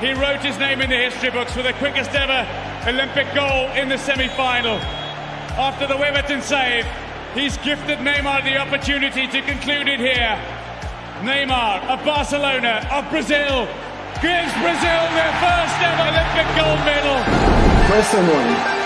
He wrote his name in the history books for the quickest ever Olympic goal in the semi-final. After the Weverton save, he's gifted Neymar the opportunity to conclude it here. Neymar of Barcelona, of Brazil, gives Brazil their first ever Olympic gold medal. Questo.